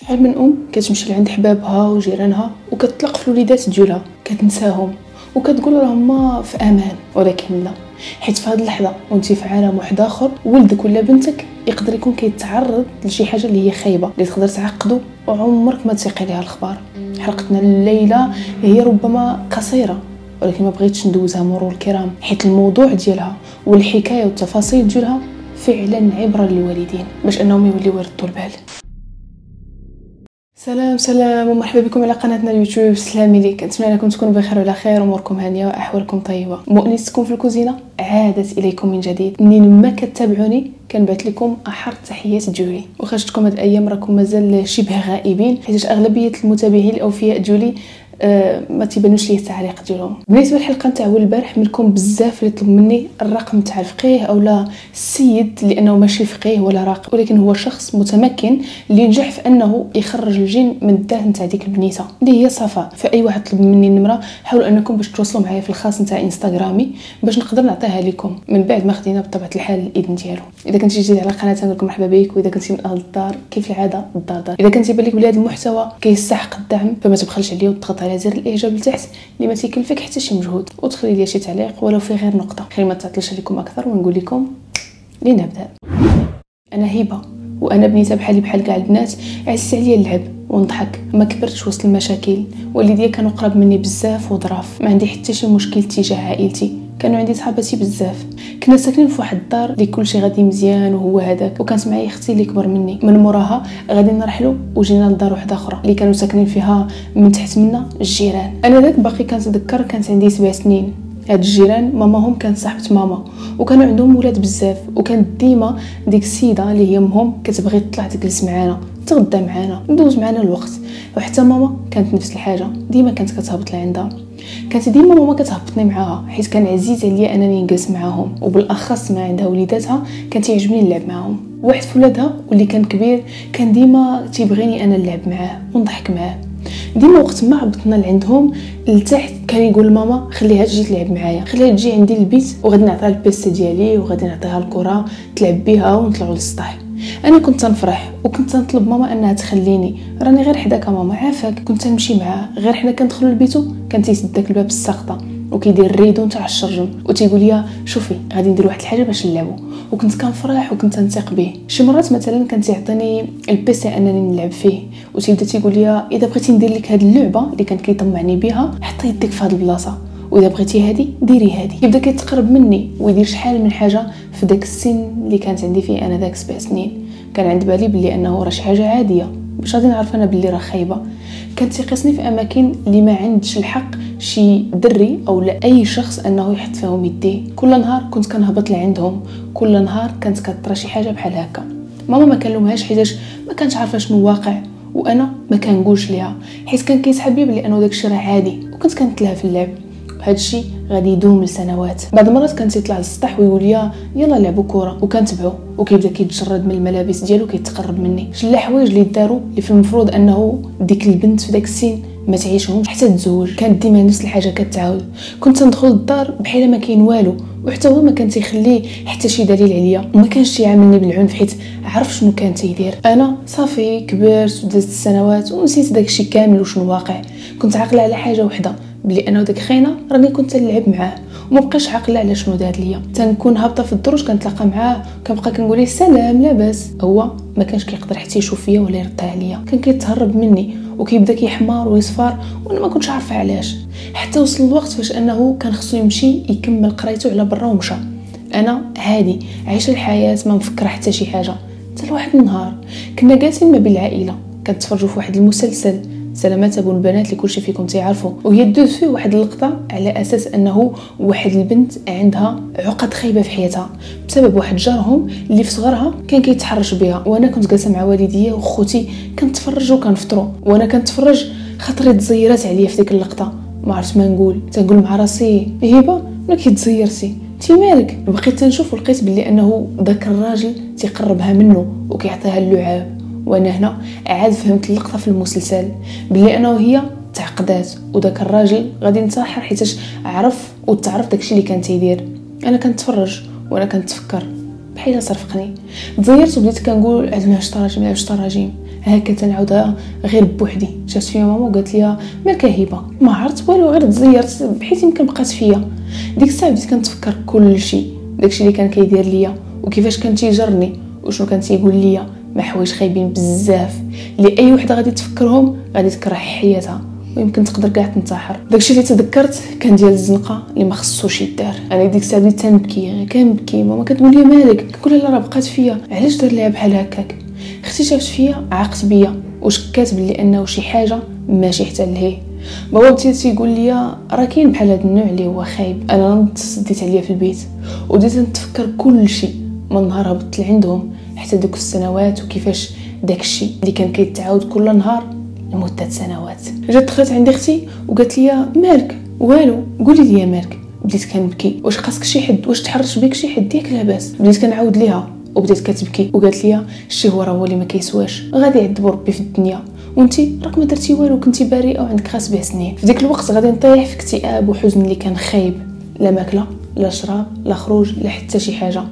شحال من أم كتمشي لعند حبابها وجيرانها وكتطلق في الوليدات ديالها كتنساهم وكتقول راهم ما في أمان ولكن لا. حيت في هذه اللحظة وانت في عالم واحد آخر ولدك ولا بنتك يقدر يكون كيتعرض لشي حاجة اللي هي خايبة اللي تقدر تعقدو وعمرك ما تسيقي ليها الأخبار. حلقتنا الليلة هي ربما قصيرة ولكن ما بغيتش ندوزها مرور الكرام حيت الموضوع ديالها والحكاية والتفاصيل ديالها فعلا عبره للوالدين باش أنهم يوليو يردوا البال. سلام سلام ومرحبا بكم على قناتنا اليوتيوب. سلامي ليك كنتمنى انكم تكونوا بخير وعلى خير أموركم هانية وأحوالكم طيبة. مؤنستكم في الكوزينة عادت إليكم من جديد. منين ما كتابعوني كنبعث لكم أحر تحيات جولي. وخا شفتكم هاد الأيام راكم مازال شبه غائبين حيت أغلبية المتابعين الأوفياء جولي آه، ما تيبانوش ليه التعليق ديالهم. بالنسبة للحلقة نتاع أول البارح منكم بزاف اللي طلب مني الرقم تاع الفقيه أو لا السيد لأنه ماشي فقيه ولا راقي ولكن هو شخص متمكن اللي نجح في أنه يخرج الجن من الدار نتاع ديك البنيتة. اللي هي صفاء فأي واحد طلب مني النمرة حاولوا أنكم باش تواصلوا معايا في الخاص نتاع إنستغرامي باش نقدر نعطيها لكم من بعد ما خدينا بطبيعة الحال الإذن ديالو. إذا كنتي جديد على القناة نقول لكم مرحبا بك وإذا كنتي من أهل الدار كيف العادة؟ الدار دار إذا كنتي بالك بلي هذا المحتوى كيستحق الدعم فما تبخلش عليه وتضغط على زر الإعجاب لتحت اللي ما تيكلفك حتى شي مجهود وتخلي لي شي تعليق ولو في غير نقطة. خلينا ما تعطلش عليكم أكثر ونقول لكم لنبدأ. أنا هبة وأنا بنيته بحالي بحال كاع البنات. عزيز عليا اللعب ونضحك. ما كبرتش وسط المشاكل. والديا كانوا قراب مني بزاف وظراف. ما عندي حتى شي مشكل تجاه عائلتي. كانوا عندي صحاباتي بزاف. كنا ساكنين في واحد الدار اللي كلشي غادي مزيان وهو هذاك وكانت معايا أختي اللي كبر مني. من موراها غادي نرحلوا وجينا لدار واحدة أخرى اللي كانوا ساكنين فيها من تحت منا الجيران. أنا ذاك باقي كنتذكر كانت عندي سبع سنين. هاد الجيران ماماهم كانت صاحبة ماما وكانوا عندهم ولاد بزاف. وكانت ديما ديك السيدة اللي هي امهم كتبغي تطلع تجلس معانا تغدى معانا ندوز معانا الوقت. وحتى ماما كانت نفس الحاجة ديما كانت كتهبط لعندها. كانت ديما ماما كتهبطني معاها حيت كان عزيز عليا أنني نجلس معاهم وبالأخص ما عندها وليداتها كان تيعجبني نلعب معاهم. واحد في ولادها واللي كان كبير كان ديما تيبغيني أنا نلعب معاه ونضحك معاه. ديما وقت ما هبطنا لعندهم لتحت كان يقول ماما خليها تجي تلعب معايا خليها تجي عندي البيت وغادي نعطيها ال PC ديالي وغادي نعطيها الكرة تلعب بها ونطلعوا للسطح أنا كنت تنفرح وكنت نطلب ماما أنها تخليني. راني غير حداك ماما عافاك كنت نمشي معاه غير حنا كندخلوا لبيتو كان تيسد داك الباب الساقطة وكيدير ال rideau تاع الشرجم وتيقول لي شوفي غادي ندير واحد الحاجة باش نلعبوا وكنت كنفرح وكنت نثق به. شي مرات مثلا كان تيعطيني ال PC أنني نلعب فيه. وتيبدا تيقول لي إذا بغيتي ندير لك هذه اللعبة اللي كان كيطمعني بها حطي يديك في هذه البلاصة. وإذا بغيتي هادي ديري هادي. يبدا كيتقرب مني ويدير شحال من حاجة في داك السن اللي كانت عندي فيه أنا داك سبع سنين. كان عند بالي بلي أنه راه شي حاجة عادية. باش غادي نعرف أنا بلي راه خايبة. كان تيقيسني في أماكن اللي ما عندش الحق شي دري أو لاي شخص أنه يحط فيهم يديه. كل نهار كنت كنهبط لعندهم. كل نهار كانت كطرى شي حاجة بحال هكا. ماما ما كنلومهاش حيتاش ما كانش عارفة شنو واقع وأنا ما كنقولش ليها. حيت كان كيسحب بي بلي أنه داكشي راه عادي وكنت كنتلها في اللعب. هذا الشيء غادي يدوم لسنوات. بعض المرات كان تيطلع للسطح ويقول لي يلا لعبوا كره وكنتبعو وكيبدا كيتجرد من الملابس ديالو كيتقرب مني. شلا حوايج اللي داروا اللي في المفروض انه ديك البنت في داك السن ما تعيشهمش حتى تزوج. كانت ديما نفس الحاجة كتعاود. كنت ندخل للدار بحال ما كاين والو وحتى هو ما كان تيخليه حتى شي دليل عليا. وما كانش تيعاملني بالعنف حيت عرف شنو كان تيدير. أنا صافي كبرت ودازت السنوات ونسيت داكشي كامل وشنو واقع. كنت عاقلة على حاجة وحدة. بلي أنا وداك خينا راني كنت نلعب معاه وما بقيتش عاقلة على شنو دار ليا. تنكون هابطة في الدروج كنتلاقى معاه كنبقى كنقول ليه سلام لاباس. هو ما كانش كيقدر حتى يشوف فيا ولا يرد عليا. كان كيتهرب مني وكيبدا كيحمار ويصفر وأنا ما كنتش عارفة علاش. حتى وصل الوقت فاش أنه كان خصو يمشي يكمل قرايته على برا ومشى. أنا عادي عايشة الحياة ما مفكرة حتى شي حاجة. حتى لواحد النهار كنا جالسين ما بين العائلة. كنتفرجوا في واحد المسلسل. سلامات أبو البنات اللي كلشي فيكم تعرفوا. وهي دوز فيه واحد اللقطة على أساس أنه واحد البنت عندها عقد خايبة في حياتها. بسبب واحد جارهم اللي في صغرها كان كيتحرش بها. وأنا كنت جالسة مع والديا وخوتي كنتفرج وكنفطروا. وأنا كنتفرج خاطري تزيرات عليا في ديك اللقطة. ما عرفت ما نقول. تنقول مع راسي هبه ما كيتزيرتي. انت مالك؟ بقيت تنشوف ولقيت بلي أنه داك الراجل تيقربها منه وكيعطيها اللعاب. وأنا هنا عاد فهمت اللقطة في المسلسل بلي أنا وهي تعقدات وداك الراجل غادي ينتحر حيتاش عرف وتعرف داكشي اللي كان تيدير. أنا كنتفرج وأنا كنتفكر بحال صرفقني. تزيرت وبديت كنقول عاد علاش طراجيم علاش طراجيم هكا تنعاودها غير بوحدي. جات فيا ماما وقالت لي مالك هبة؟ ما عرفت والو غير تزيرت بحيث يمكن بقات فيا. ديك الساعة بديت كنتفكر كل شيء داكشي اللي كان كيدير ليا وكيفاش كان تيجرني وشنو كان تيقول ليا. ما حوايج خايبين بزاف. اللي أي وحدة غادي تفكرهم غادي تكره حياتها. ويمكن تقدر كاع تنتحر. داكشي اللي تذكرت كان ديال الزنقة اللي ما خصوش يدار. أنا ديك الساعة بديت تنبكي كنبكي. ماما كتقول لي مالك؟ كنقول لها راه بقات فيا. علاش دار ليها بحال هكاك؟ أختي شافت فيا عاقت بيا. وشكات بلي أنه شي حاجة ماشي حتى لهي. بابا بديت تيقول لي راه كاين بحال هذا النوع اللي هو خايب. أنا نضت ديت عليا في البيت. وبديت نتفكر كل شيء من نهار هبطت لعندهم حتى دوك السنوات وكيفاش داكشي اللي كان كيتعاود كل نهار لمدة سنوات. جات دخلت عند أختي وقالت لي مالك؟ والو. قولي لي مالك. بديت كنبكي. واش قاسك شي حد واش تحرش بك شي حد؟ ياك لاباس. بديت كنعاود ليها. وبدات كتبكي. وقالت لي الشي هو راه هو اللي ما كيسواش. غادي يعذبو ربي في الدنيا. وانتي؟ راك ما درتي والو كنتي بريئه وعندك خا سبع سنين. في ديك الوقت غادي نطيح في اكتئاب وحزن اللي كان خايب. لا ماكلة. لا شراب لا خروج لا حتى شي حاجة.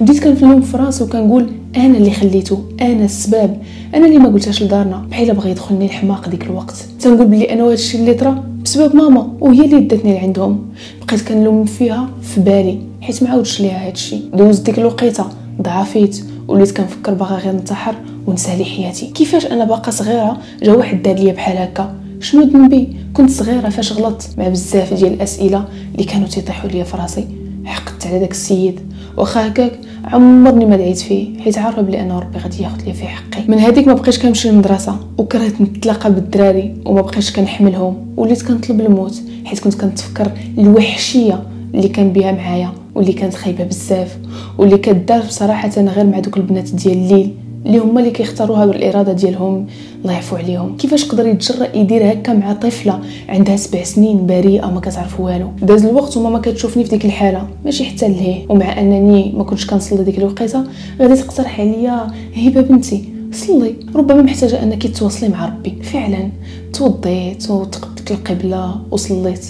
بديت كنفلم في راسي وكنقول أنا اللي خليته أنا السبب أنا اللي ما قلتهاش لدارنا. بحال بغى يدخلني الحماق ديك الوقت. تنقول بلي أنا هادشي اللي طرا بسبب ماما وهي اللي داتني لعندهم. بقيت كنلوم فيها في بالي حيت ما عاودش ليها هادشي دوزت ديك الوقيتة ضعفيت وليت كنفكر باغا غير ننتحر ونسالي حياتي. كيفاش أنا باقا صغيرة جا واحد دار ليا بحال هكا؟ شنو ذنبي كنت صغيرة فاش غلطت مع بزاف ديال الأسئلة اللي كانوا تيطيحوا ليا في راسي. حقدت على داك السيد. واخا هكاك عمرني ما دعيت فيه. حيت عارفه بلي أنا ربي غادي ياخذ لي فيه حقي. من هذيك ما بقيتش كنمشي للمدرسة. وكرهت نتلاقى بالدراري وما بقيتش كنحملهم. وليت كنطلب الموت. حيت كنت كنتفكر الوحشية اللي كان بها معايا واللي كانت خايبة بزاف. واللي كدار بصراحة غير مع دوك البنات ديال الليل. اللي هما اللي كيختاروها بالاراده ديالهم الله يعفو عليهم. كيفاش قدر يتجرأ يدير هكا مع طفلة عندها سبع سنين بريئة ما كتعرف والو؟ داز الوقت وماما كتشوفني في ديك الحالة. ماشي حتى لهي. ومع أنني ما كنتش كنصلي ديك الوقيتة غادي تقترح عليا هبة بنتي صلي. ربما محتاجة أنك تواصلي مع ربي. فعلا. توضيت وتقبلت القبلة وصليت.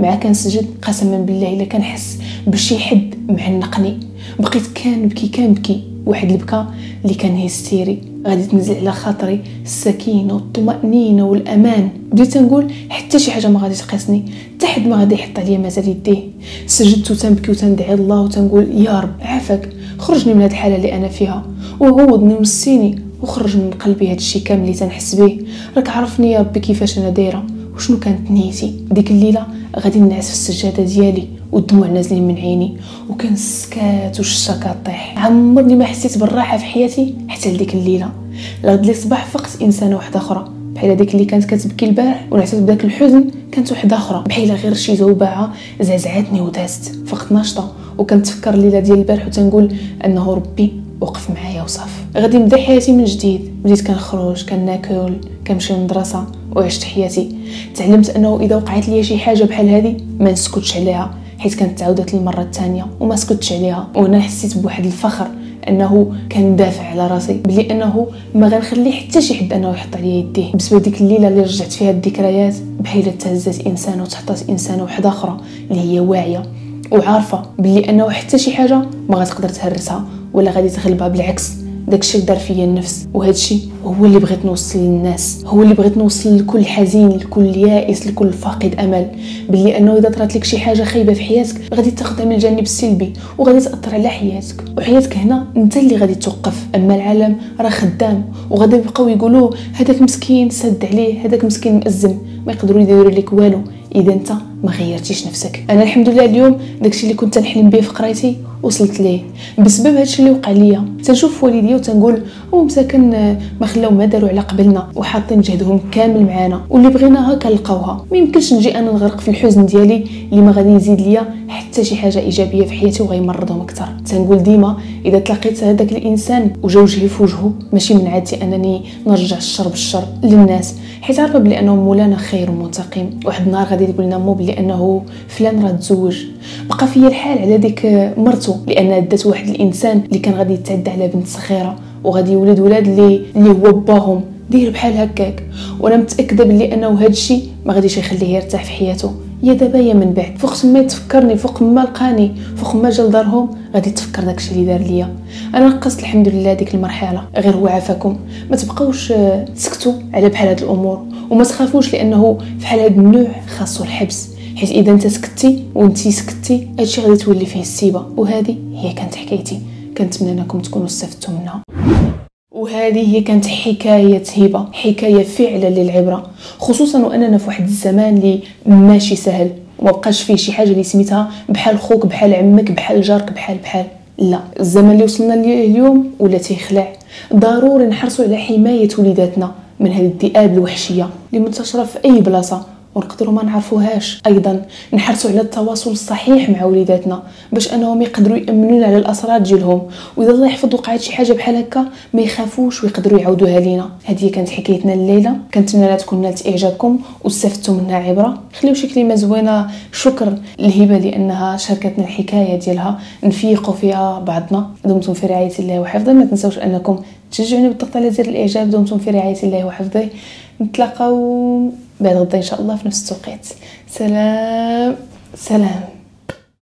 مع كنسجد قسما بالله إلا كنحس بشي حد معنقني بقيت كنبكي كنبكي واحد البكا اللي كان هيستيري. غادي تنزل على خاطري السكينه والطمأنينة والأمان. بديت نقول حتى شي حاجة ما غادي تقيسني حتى حد ما غادي يحط عليا مازال يديه. سجدت وتنبكي وتندعي الله وتنقول يا رب عافاك. خرجني من هذه الحالة اللي أنا فيها. وعوضني ومسيني. وخرج من قلبي هذا الشيء كامل اللي تنحس به. راك عرفني يا ربي كيفاش أنا دايرة. وشنو كانت نيتي؟ ديك الليلة غادي نعس في السجادة ديالي. والدموع نازلين من عيني. وكان سكات والشتا كطيح عمرني ما حسيت بالراحة في حياتي حتى لديك الليلة. لغد لي صباح فقت انسانه واحدة أخرى بحال هذيك اللي كانت كتبكي البارح ونعسات بداك الحزن كانت وحده أخرى بحال غير شي زوبعة زعزعتني ودازت. فقت ناشطة وكنتفكر الليلة ديال البارح وتنقول أنه ربي وقف معايا وصافي غادي نبدا حياتي من جديد. بديت كنخرج كناكل كنمشي للمدرسة وعشت حياتي. تعلمت أنه إذا وقعت لي شي حاجة بحال هذه ما نسكتش عليها. حيت كانت تعاودت المره الثانية وما سكتش عليها. وأنا حسيت بواحد الفخر أنه كان دافع على راسي بلي أنه ما غنخلي حتى شي حد أنه يحط عليا يديه بسبب ديك الليلة اللي رجعت فيها الذكريات بحال تهزات إنسان وتحطات انسانه وحدة أخرى اللي هي واعية وعارفة بلي أنه حتى شي حاجة ما غتقدر تهرسها ولا غادي تغلبها بالعكس. داكشي دار فيا النفس. وهادشي هو اللي بغيت نوصل للناس. هو اللي بغيت نوصل لكل حزين لكل يائس لكل فاقد أمل. باللي أنه إذا طرات لك شي حاجة خايبة في حياتك غادي تاخذها من الجانب السلبي وغادي تأثر على حياتك. وحياتك هنا أنت اللي غادي توقف. أما العالم راه خدام وغادي يبقاو يقولوا هذاك مسكين سد عليه هذاك مسكين مأزم ما يقدروا يديروا لك والو. إذا أنت ما غيرتيش نفسك. أنا الحمد لله اليوم داكشي اللي كنت نحلم به في قرايتي وصلت ليه. بسبب هادشي اللي وقع ليا. تنشوف والديا وتنقول هو مساكن ما خلاو ما داروا على قبلنا. وحاطين جهدهم كامل معانا. واللي بغيناها كنلقاوها ما يمكنش نجي أنا نغرق في الحزن ديالي اللي ما غادي يزيد ليا حتى شي حاجة إيجابية في حياتي وغيمرضهم أكثر. تنقول ديما إذا تلاقيت هذاك الإنسان وجا وجهي في وجهه ماشي من عادتي أنني نرجع الشر بالشر للناس. حيت عارفة بلي أنه مولانا خير ومنتقم واحد النهار غادي يقول لنا مو بلي انه فلان راه تزوج بقى فيا الحال على ديك مرتو لانها دات واحد الإنسان اللي كان غادي يتعدى على بنت صغيرة وغادي يولد ولاد اللي اللي هو باهم. دير بحال هكاك. وأنا متأكدة بلي أنه هذا الشيء ما غاديش يخليه يرتاح في حياته. يا دابا يا من بعد. فوق ما تفكرني فوق ما لقاني فوق ما جا لدارهم غادي تفكر داكشي اللي دار ليا. أنا نقصت الحمد لله ديك المرحلة. غير هو عافاكم. ما تبقاوش آه، تسكتوا على بحال هاد الأمور. وما تخافوش لأنه فحال هاد النوع خاصو الحبس حيت إذا أنت سكتي وانتي سكتي هادشي غادي تولي فيه السيبة. وهذه هي كانت حكايتي. كنتمنى أنكم تكونوا استفدتوا منها. وهذه هي كانت حكاية هبة حكاية فعلا للعبرة. خصوصا وأننا في واحد الزمان اللي ماشي سهل وما بقاش فيه شي حاجة اللي سميتها بحال خوك بحال عمك بحال جارك بحال بحال. لا الزمن اللي وصلنا ليه اليوم ولا تيخلع. ضروري نحرصوا على حماية وليداتنا. من هذه الذئاب الوحشية اللي منتشرة في أي بلاصة ونقدروا ما نعرفوهاش. أيضا نحرصوا على التواصل الصحيح مع وليداتنا باش أنهم يقدروا يأمنون على الأسرار ديالهم. وإذا الله يحفظ وقعت شي حاجة بحال هكا ما يخافوش ويقدروا يعاودوها لينا. هذه كانت حكايتنا الليلة. كنتمنى تكون نالت إعجابكم واستفدتوا منها عبرة. خليو شي كلمة زوينة شكر للهبه لأنها شاركتنا الحكاية ديالها. نفيقوا فيها بعضنا. دمتم في رعاية الله وحفظه. ما تنسوش أنكم تشجعوني بالضغط على زر الإعجاب دمتم في رعاية الله وحفظه. نتلاقاو بعد غدا إن شاء الله في نفس التوقيت. سلام. سلام.